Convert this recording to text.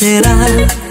será?